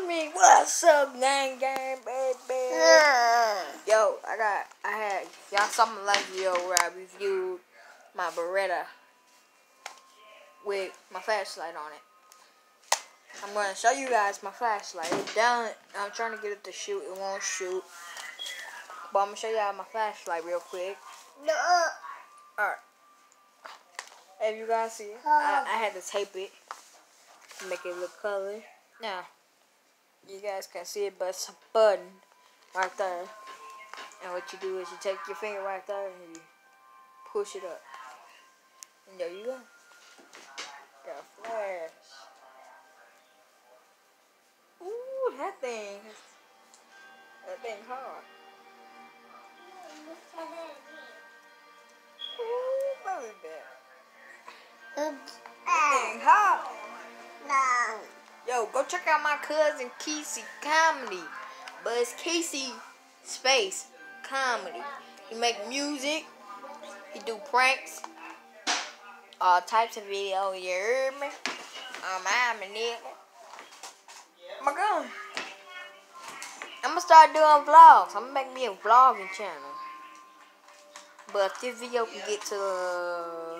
me. What's up, gang gang, baby? Yo, I got, I had, y'all saw my last video where I reviewed my Beretta with my flashlight on it. I'm going to show you guys my flashlight. It's down, I'm trying to get it to shoot. It won't shoot. But I'm going to show y'all my flashlight real quick. No. Alright. As you guys see, I, I had to tape it to make it look color. Now, you guys can see it, but it's a button right there. And what you do is you take your finger right there and you push it up. And there you go. Got a flash. Ooh, that thing. That thing hard. Ooh, baby. That thing hard. Go check out my cousin Casey Comedy. But it's Casey Space Comedy. He make music. He do pranks. All types of videos, you heard me? Um, I'm a nigga. My God. I'm gonna start doing vlogs. I'm gonna make me a vlogging channel. But this video can get to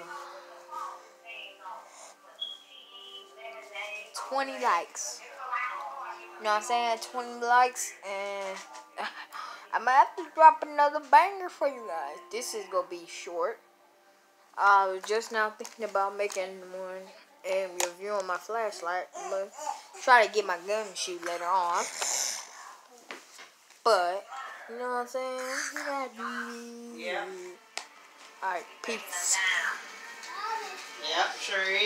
20 likes. You know what I'm saying? 20 likes and I might have to drop another banger for you guys. This is gonna be short. I was just now thinking about making one and reviewing my flashlight. But try to get my gun shoot later on. But you know what I'm saying? You gotta do Yeah. Alright, peace. Yep, sure.